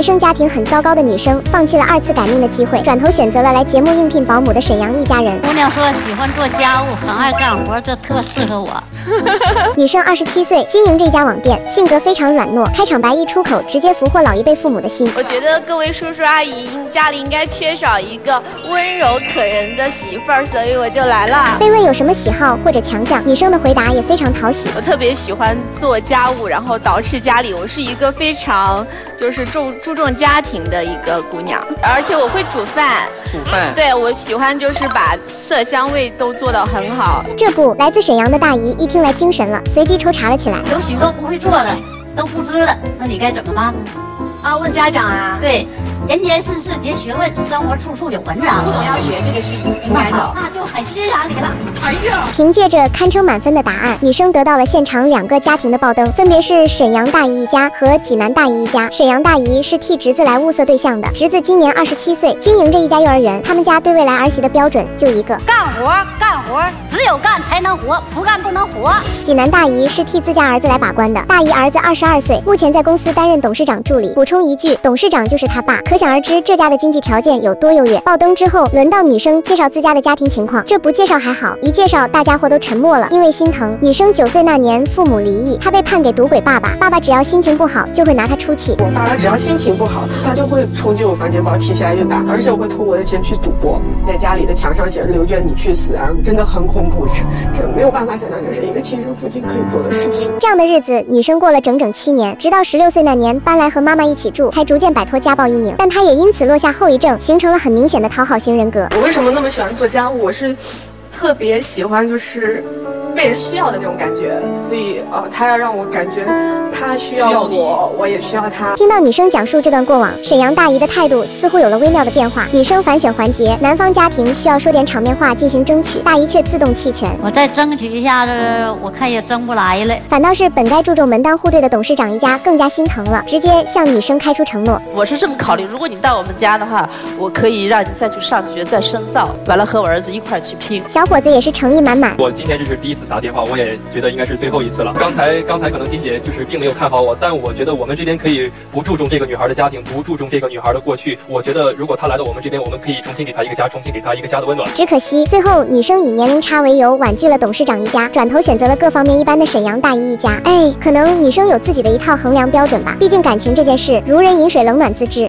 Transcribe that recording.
原生家庭很糟糕的女生，放弃了二次改命的机会，转头选择了来节目应聘保姆的沈阳一家人。姑娘说喜欢做家务，很爱干活，这特适合我。女生二十七岁，经营这家网店，性格非常软糯，开场白一出口，直接俘获老一辈父母的心。我觉得各位叔叔阿姨家里应该缺少一个温柔可人的媳妇儿，所以我就来了。被问有什么喜好或者强项，女生的回答也非常讨喜。我特别喜欢做家务，然后捯饬家里。我是一个非常就是注注重家庭的一个姑娘，而且我会煮饭。煮饭。对，我喜欢就是把色香味都做到很好。这不，来自沈阳的大姨一听来精神了，随即抽查了起来。有许多不会做的，都不知了，那你该怎么办呢？啊，问家长啊。对。人间世事皆学问，生活处处有文章。不懂要学，这个是应该的。那就很欣赏你了。哎呀！凭借着堪称满分的答案，女生得到了现场两个家庭的爆灯，分别是沈阳大姨一家和济南大姨一家。沈阳大姨是替侄子来物色对象的，侄子今年二十七岁，经营着一家幼儿园。他们家对未来儿媳的标准就一个：干活，干活，只有干才能活，不干不能活。济南大姨是替自家儿子来把关的，大姨儿子二十二岁，目前在公司担任董事长助理。补充一句，董事长就是他爸，可想而知这家的。经济条件有多优越？爆灯之后，轮到女生介绍自家的家庭情况。这不介绍还好，一介绍，大家伙都沉默了，因为心疼。女生九岁那年，父母离异，她被判给赌鬼爸爸。爸爸只要心情不好，就会拿她出气。我爸爸只要心情不好，他就会冲进我房间，把我提起来就打，而且我会偷我的钱去赌博，在家里的墙上写着“刘娟，你去死啊”，真的很恐怖，这这没有办法想象，这是一个亲生父亲可以做的事情。这样的日子，女生过了整整七年，直到十六岁那年搬来和妈妈一起住，才逐渐摆脱家暴阴影。但他也因此落下。后遗症形成了很明显的讨好型人格。我为什么那么喜欢做家务？我是特别喜欢，就是。被人需要的那种感觉，所以呃，他要让我感觉他需要我，我也需要他。听到女生讲述这段过往，沈阳大姨的态度似乎有了微妙的变化。女生反选环节，男方家庭需要说点场面话进行争取，大姨却自动弃权。我再争取一下子，我看也争不来了。反倒是本该注重门当户对的董事长一家更加心疼了，直接向女生开出承诺。我是这么考虑，如果你到我们家的话，我可以让你再去上学，再深造，完了和我儿子一块去拼。小伙子也是诚意满满。我今天这是第一次。打电话，我也觉得应该是最后一次了。刚才刚才可能金姐就是并没有看好我，但我觉得我们这边可以不注重这个女孩的家庭，不注重这个女孩的过去。我觉得如果她来到我们这边，我们可以重新给她一个家，重新给她一个家的温暖。只可惜最后女生以年龄差为由婉拒了董事长一家，转头选择了各方面一般的沈阳大姨一家。哎，可能女生有自己的一套衡量标准吧，毕竟感情这件事，如人饮水，冷暖自知。